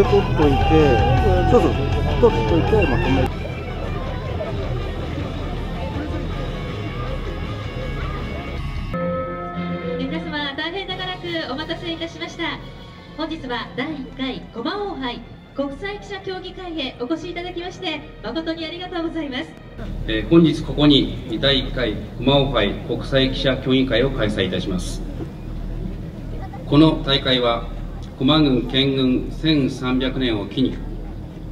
これ取っといてそうそう取っといてまとめ皆様大変長らくお待たせいたしました。本日は第1回駒王杯国際記者協議会へお越しいただきまして誠にありがとうございます。えー本日ここに第1回熊尾杯国際記者協議会を開催いたします。この大会は駒軍県軍1300年を機に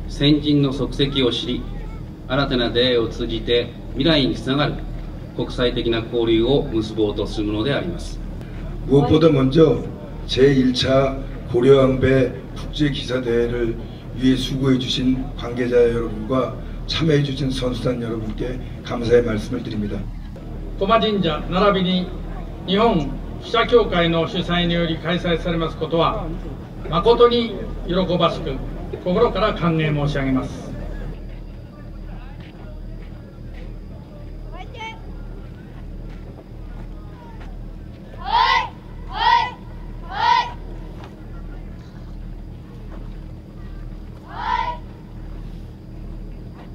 先人の足跡を知り新たな出会いを通じて未来につながる国際的な交流を結ぼうとするものであります 무엇보다 먼저 제1차 고려항배 국제기사대회를 위해 수고해 주신 관계자 여러분과 참여해 주신 선수단 여러분께 감사의 말씀을 드립니다. 駒神社並びに日本 記者協会の主催により開催されますことは誠に喜ばしく心から歓迎申し上げます。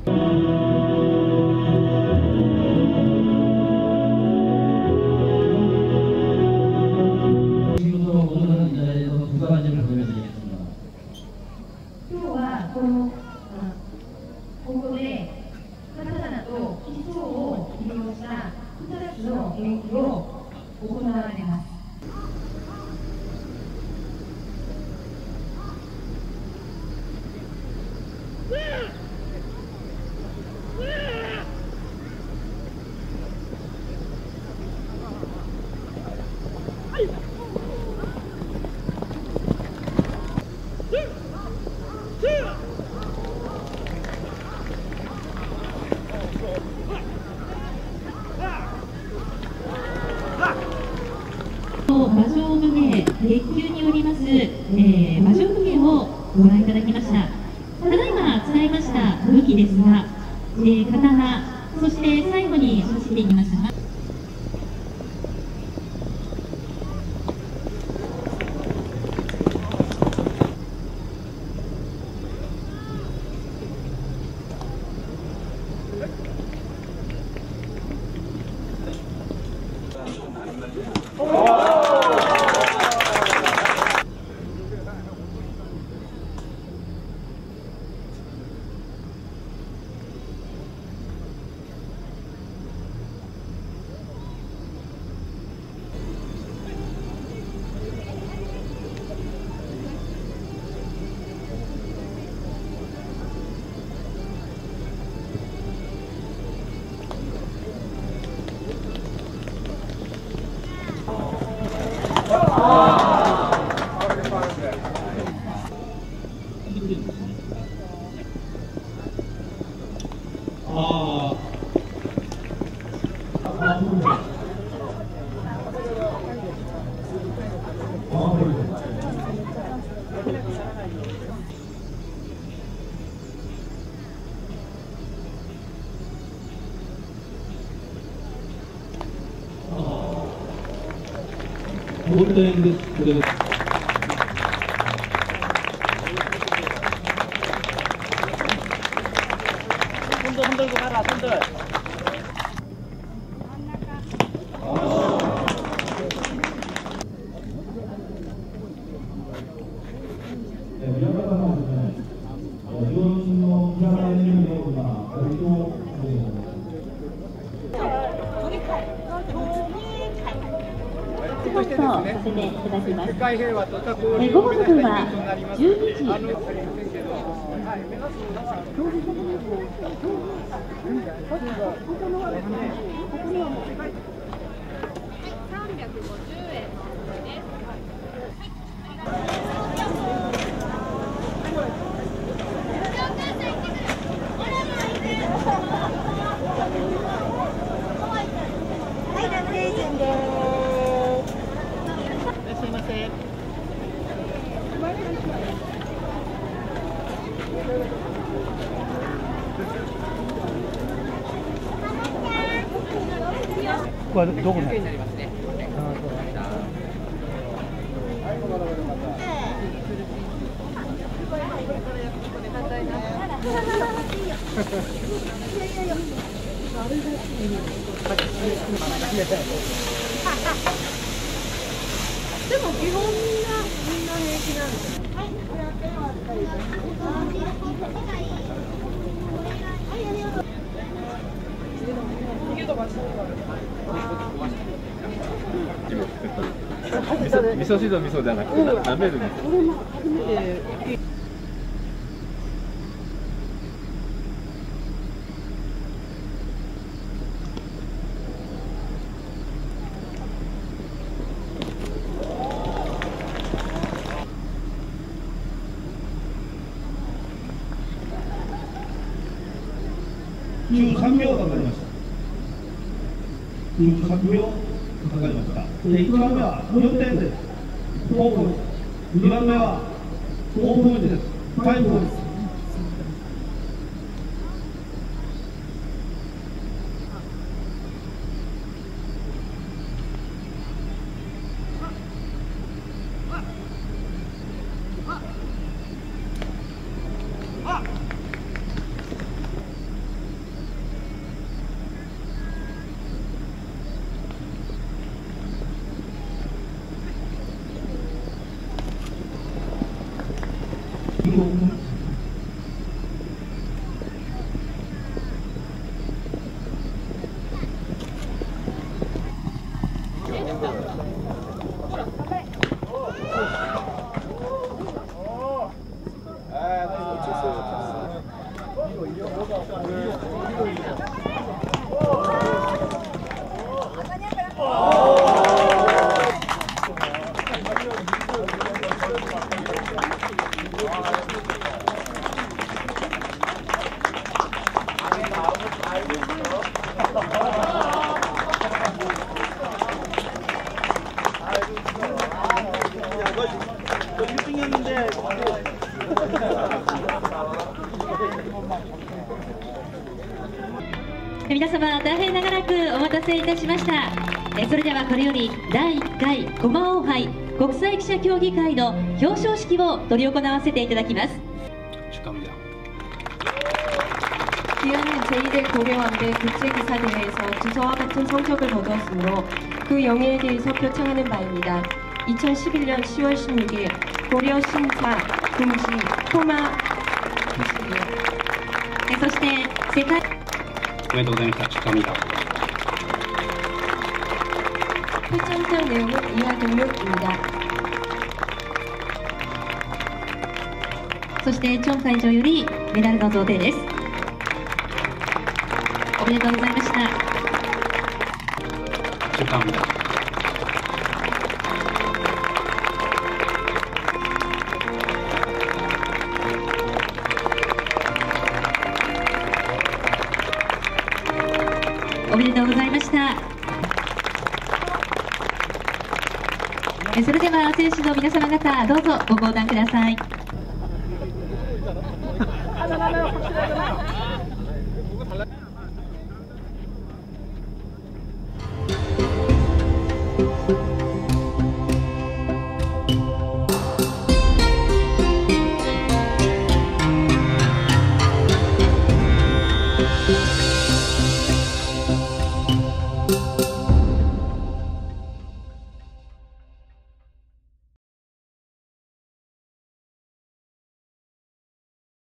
今演技を行われます。馬上武芸鉄球によります、えー、馬上武芸をご覧いただきました。ただいま使いました武器ですが、えー、刀そして最後に走っていきましたが 모델인데 네. 손들 흔들고 가라 손들 이런 어, 이런 뭐 하나의 내용이나 그리고 宮方のですね、えー、両親の宮方にいるような割と、スポットをさせていただきます。午後の部は12時。ここはどこなす。でも基本みんなみんな平気なんですよ。はい、味噌汁の味噌じゃなくて、舐める味噌。俺も初めて13秒かかりました13秒かかりました。で1番目は4点です。オープン2番目はオープンです。5分です。mundo. 皆様大変長らくお待たせいたしましたえそれではこれより第1回駒王杯国際記者協議会の表彰式を執り行わせていただきます 축하합니다. 기아는 제1회 고려왕대 국제기사대회에서 지서와 같은 성적을 거두었으므로 그 영예에 대해서 표창하는 바입니다. 2011년 10월 16일 고려 신사 금시 토마 기시입니다. えそして世界おめでとうございました。 축하합니다. 표창장 내용은 이하 등록입니다. そしてチョン会長よりメダルの贈呈ですおめでとうございました 축하합니다. おめでとうございましたえそれでは選手の皆様方どうぞご講談ください